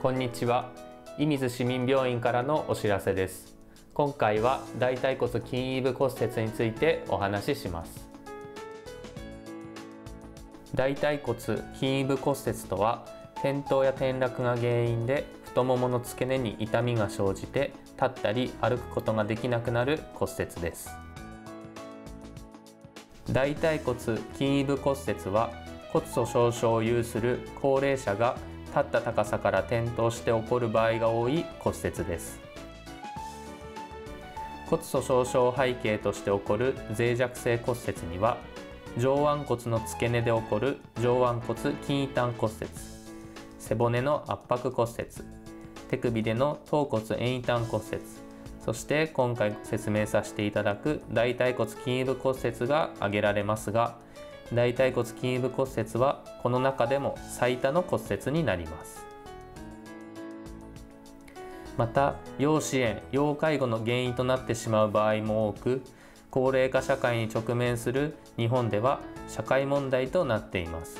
こんにちは。射水市民病院からのお知らせです。今回は大腿骨筋異部骨折についてお話しします。大腿骨筋異部骨折とは転倒や転落が原因で太ももの付け根に痛みが生じて立ったり歩くことができなくなる骨折です。大腿骨筋異部骨折は骨粗しょう症を有する高齢者が立った高さから転倒して起こる場合が多い骨折です。骨粗しょう症背景として起こる脆弱性骨折には上腕骨の付け根で起こる上腕骨筋異端骨折。背骨の圧迫骨折。手首での頭骨遠異端骨折。そして今回説明させていただく大腿骨筋異部骨折が挙げられますが大腿骨筋部骨折はこの中でも最多の骨折になります。また要支援要介護の原因となってしまう場合も多く高齢化社会に直面する日本では社会問題となっています。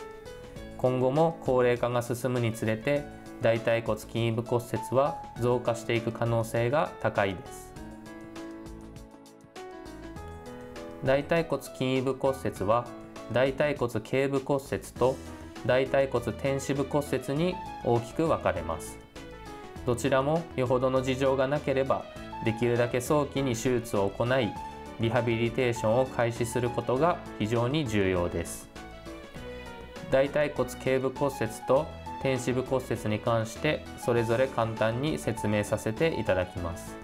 今後も高齢化が進むにつれて大腿骨筋部骨折は増加していく可能性が高いです。大腿骨筋部骨折は大腿骨頸部骨折と大腿骨天支部骨折に大きく分かれます。どちらもよほどの事情がなければできるだけ早期に手術を行いリハビリテーションを開始することが非常に重要です。大腿骨頸部骨折と天支部骨折に関してそれぞれ簡単に説明させていただきます。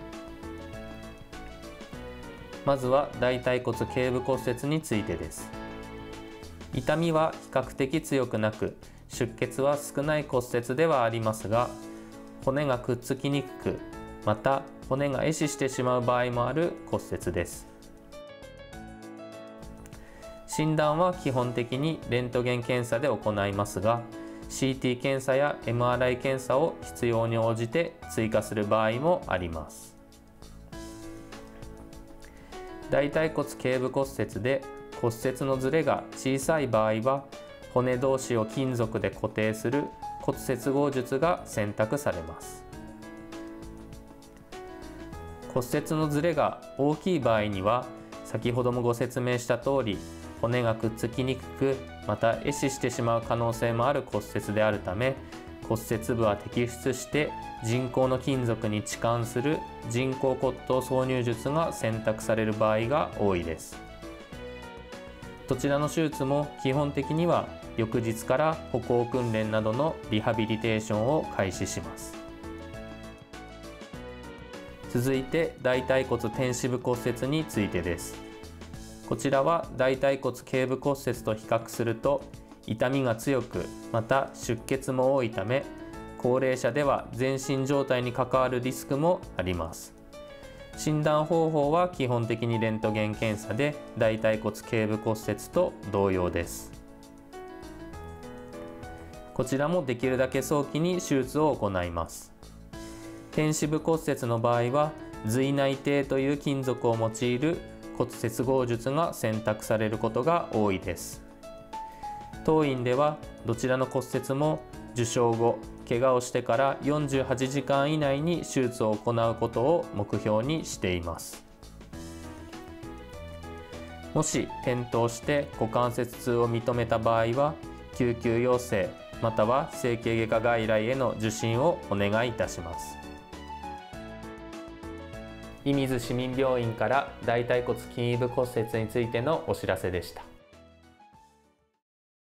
まずは大腿骨頸部骨折についてです。痛みは比較的強くなく出血は少ない骨折ではありますが骨がくっつきにくくまた骨が壊死してしまう場合もある骨折です。診断は基本的にレントゲン検査で行いますが CT 検査や MRI 検査を必要に応じて追加する場合もあります。大腿骨頸部骨折で骨折のずれが小さい場合は骨同士を金属で固定する骨接合術が選択されます。骨折のずれが大きい場合には先ほどもご説明した通り骨がくっつきにくくまた壊死してしまう可能性もある骨折であるため骨折部は摘出して人工の金属に置換する人工骨頭挿入術が選択される場合が多いです。どちらの手術も基本的には翌日から歩行訓練などのリハビリテーションを開始します。続いて大腿骨天支部骨折についてです。こちらは大腿骨頸部骨折と比較すると痛みが強くまた出血も多いため高齢者では全身状態に関わるリスクもあります。診断方法は基本的にレントゲン検査で大腿骨頸部骨折と同様です。こちらもできるだけ早期に手術を行います。天使部骨折の場合は髄内定という金属を用いる骨接合術が選択されることが多いです。当院ではどちらの骨折も受傷後怪我をしてから48時間以内に手術を行うことを目標にしています。もし転倒して股関節痛を認めた場合は救急要請または整形外科外来への受診をお願いいたします。射水市民病院から大腿骨筋異部骨折についてのお知らせでした。